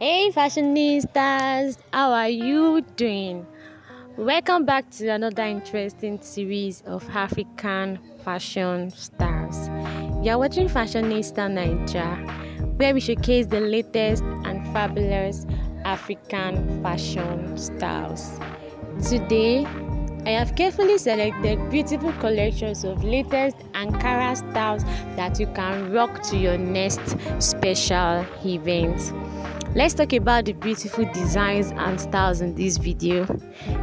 Hey fashionistas, how are you doing? Welcome back to another interesting series of African fashion stars. You're watching Fashionista Naija, where we showcase the latest and fabulous African fashion styles. Today, I have carefully selected beautiful collections of latest Ankara styles that you can rock to your next special event. Let's talk about the beautiful designs and styles in this video.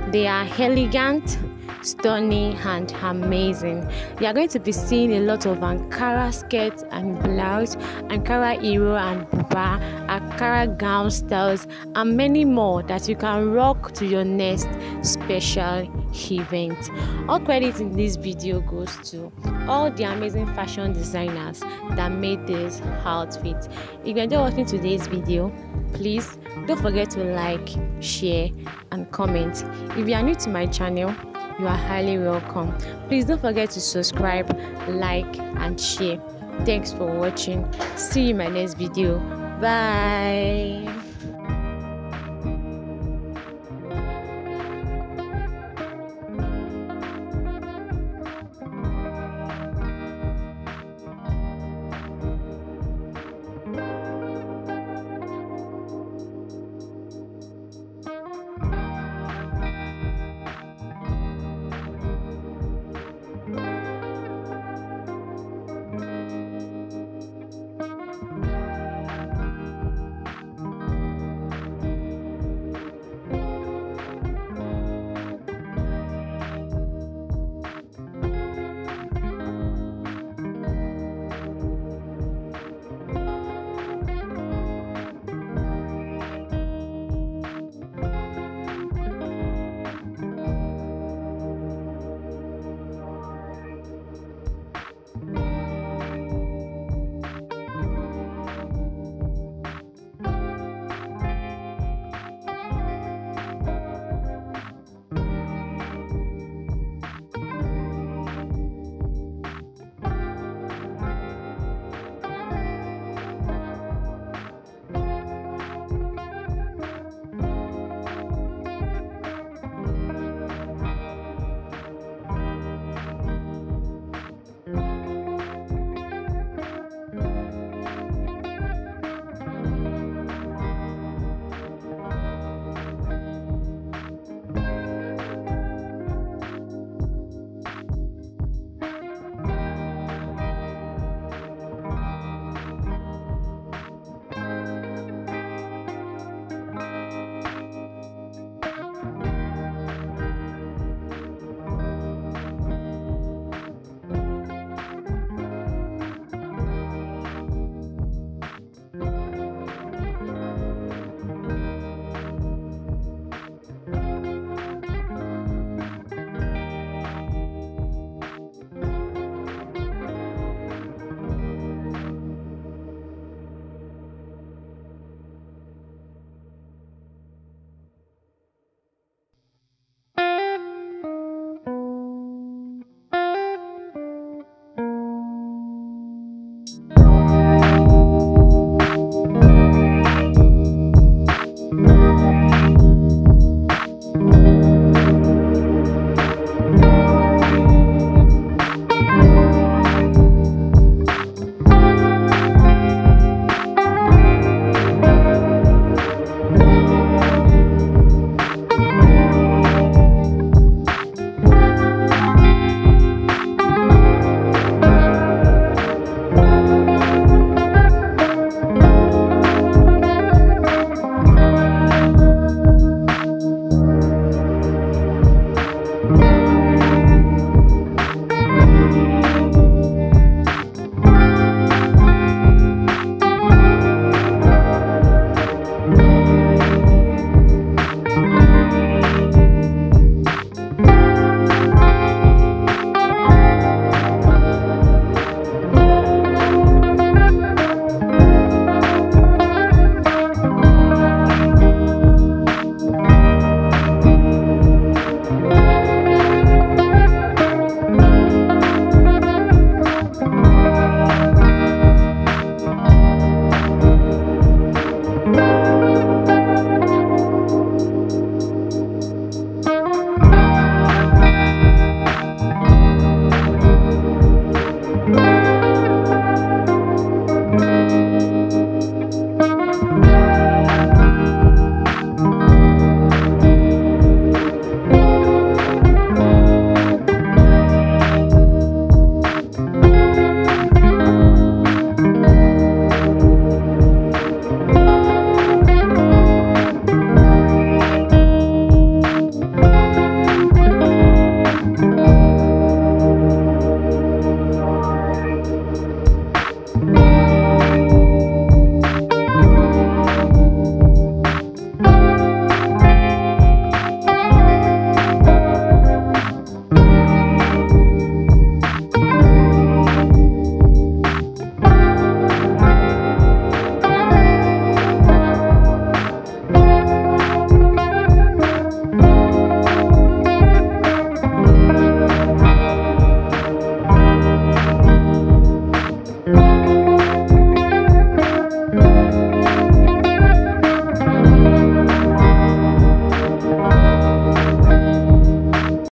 They are elegant, stunning and amazing. You are going to be seeing a lot of Ankara skirts and blouse, Ankara iro and buba, Ankara gown styles, and many more that you can rock to your next special event. All credit in this video goes to all the amazing fashion designers that made this outfit. If you're watching today's video, please don't forget to like, share, and comment. If you are new to my channel, you are highly welcome. Please don't forget to subscribe, like, and share. Thanks for watching. See you in my next video. Bye.